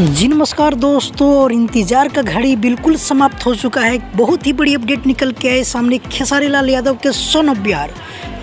जी नमस्कार दोस्तों, और इंतज़ार का घड़ी बिल्कुल समाप्त हो चुका है। बहुत ही बड़ी अपडेट निकल के आए सामने खेसारी लाल यादव के सन ऑफ़ बिहार,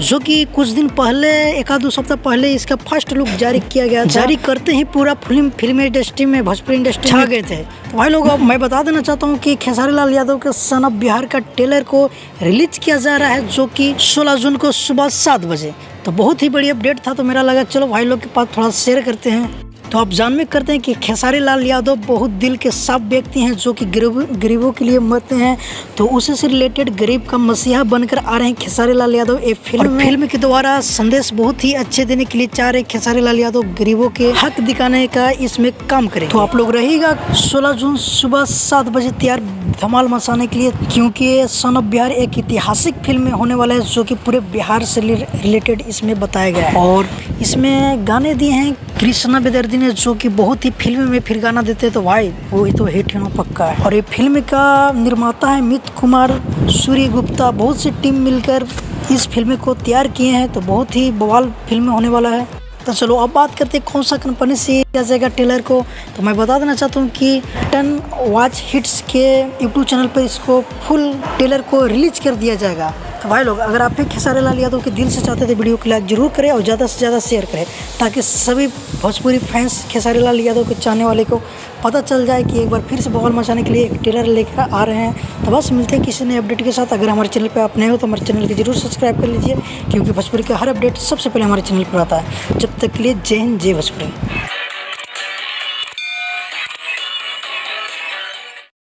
जो कि कुछ दिन पहले एक आध दो सप्ताह पहले इसका फ़र्स्ट लुक जारी किया गया जारी करते ही पूरा फ़िल्म फ़िल्म इंडस्ट्री में, भोजपुरी इंडस्ट्री छा गए थे। तो भाई लोग, अब मैं बता देना चाहता हूँ कि खेसारी लाल यादव के सन ऑफ़ बिहार का ट्रेलर को रिलीज़ किया जा रहा है, जो कि 16 जून को सुबह सात बजे। तो बहुत ही बड़ी अपडेट था तो मेरा लगा, चलो भाई लोग के पास थोड़ा शेयर करते हैं। तो आप जानवे करते हैं कि खेसारी लाल यादव बहुत दिल के साफ़ व्यक्ति हैं जो कि गरीब गरीबों के लिए मरते हैं। तो उसी से रिलेटेड गरीब का मसीहा बनकर आ रहे हैं खेसारी लाल यादव एक फ़िल्म फ़िल्म के द्वारा संदेश बहुत ही अच्छे देने के लिए चाह रहे खेसारी लाल यादव गरीबों के हक दिखाने का इसमें काम करें तो आप लोग रहेगा 16 जून सुबह सात बजे तैयार धमाल मचाने के लिए क्योंकि सन ऑफ़ बिहार एक ऐतिहासिक फ़िल्म में होने वाला है जो कि पूरे बिहार से रिलेटेड इसमें बताया गया है। और इसमें गाने दिए हैं कृष्णा बेदर्दी ने जो कि बहुत ही फ़िल्म में फिर गाना देते तो भाई वो ही तो हिट होना पक्का है। और ये फ़िल्म का निर्माता है मित कुमार सूर्य गुप्ता बहुत सी टीम मिलकर इस फ़िल्म को तैयार किए हैं तो बहुत ही बवाल फ़िल्म होने वाला है। तो चलो, अब बात करते हैं कौन सा कंपनी से किया जाएगा टेलर को। तो मैं बता देना चाहता हूँ कि टन वॉच हिट्स के यूट्यूब चैनल पर इसको फुल टेलर को रिलीज़ कर दिया जाएगा। तो भाई लोग, अगर आप भी खेसारी लाल यादव के दिल से चाहते थे वीडियो को लाइक ज़रूर करें और ज़्यादा से ज़्यादा शेयर करें, ताकि सभी भोजपुरी फैंस खेसारी लाल यादव के चाहने वाले को पता चल जाए कि एक बार फिर से बवाल मचाने के लिए एक टेलर लेकर आ रहे हैं। तो बस मिलते हैं किसी नए अपडेट के साथ। अगर हमारे चैनल पर आप नए हो तो हमारे चैनल को ज़रूर सब्सक्राइब कर लीजिए, क्योंकि भोजपुरी का हर अपडेट सबसे पहले हमारे चैनल पर आता है। जब तक के लिए जय हिंद, जय भोजपुरी।